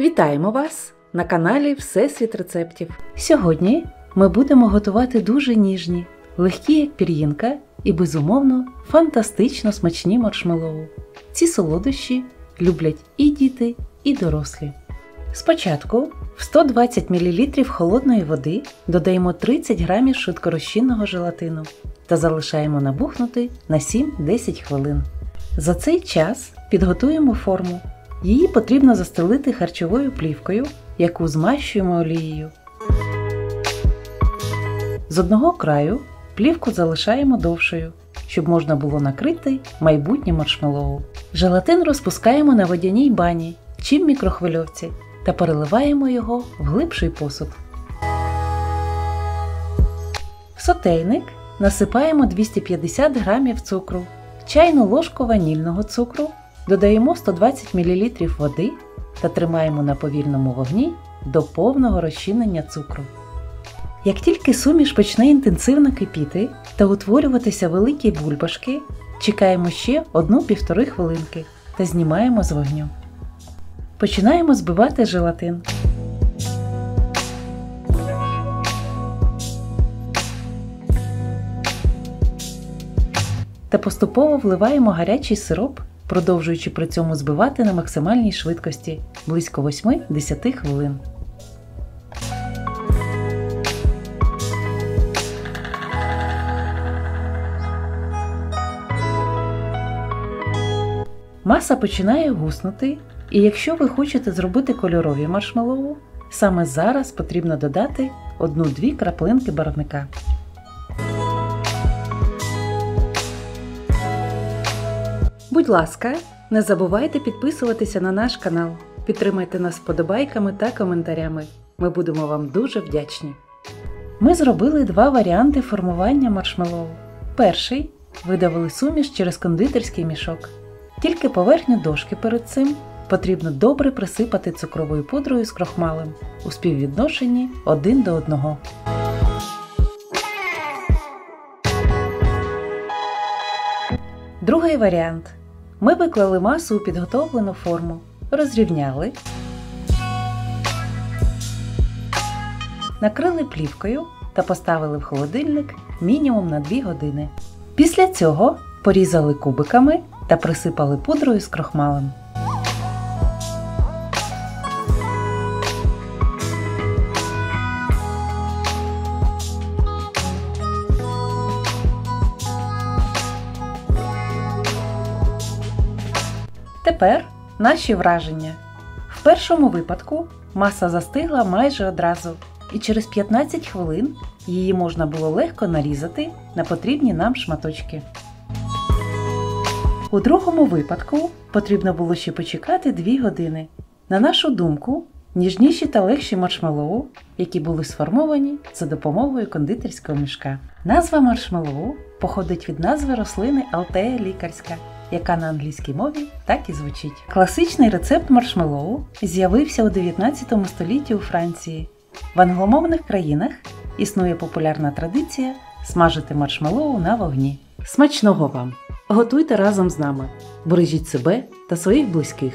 Вітаємо вас на каналі Всесвіт рецептів. Сьогодні ми будемо готувати дуже ніжні, легкі як пір'їнка і, безумовно, фантастично смачні маршмеллоу. Ці солодощі люблять і діти, і дорослі. Спочатку в 120 мл холодної води додаємо 30 г швидкорозчинного желатину та залишаємо набухнути на 7-10 хвилин. За цей час підготуємо форму. Її потрібно застелити харчовою плівкою, яку змащуємо олією. З одного краю плівку залишаємо довшою, щоб можна було накрити майбутнє маршмеллоу. Желатин розпускаємо на водяній бані чи в мікрохвильовці та переливаємо його в глибший посуд. В сотейник насипаємо 250 г цукру, чайну ложку ванільного цукру, додаємо 120 мл води та тримаємо на повільному вогні до повного розчинення цукру. Як тільки суміш почне інтенсивно кипіти та утворюватися великі бульбашки, чекаємо ще 1-1,5 хвилинки та знімаємо з вогню. Починаємо збивати желатин. Та поступово вливаємо гарячий сироп, продовжуючи при цьому збивати на максимальній швидкості близько 8-10 хвилин. Маса починає гуснути, і якщо ви хочете зробити кольорові маршмеллоу, саме зараз потрібно додати 1-2 краплинки барвника. Будь ласка, не забувайте підписуватися на наш канал. Підтримайте нас вподобайками та коментарями. Ми будемо вам дуже вдячні. Ми зробили два варіанти формування маршмеллоу. Перший видавили суміш через кондитерський мішок. Тільки поверхню дошки перед цим потрібно добре присипати цукровою пудрою з крохмалем у співвідношенні 1 до 1. Другий варіант. Ми виклали масу у підготовлену форму, розрівняли, накрили плівкою та поставили в холодильник мінімум на 2 години. Після цього порізали кубиками та присипали пудрою з крохмалем. Тепер наші враження. В першому випадку маса застигла майже одразу, і через 15 хвилин її можна було легко нарізати на потрібні нам шматочки. У другому випадку потрібно було ще почекати 2 години. На нашу думку, ніжніші та легші маршмеллоу, які були сформовані за допомогою кондитерського мішка. Назва маршмеллоу походить від назви рослини Алтея лікарська, яка на англійській мові так і звучить. Класичний рецепт маршмеллоу з'явився у 19 столітті у Франції. В англомовних країнах існує популярна традиція смажити маршмеллоу на вогні. Смачного вам! Готуйте разом з нами, бережіть себе та своїх близьких.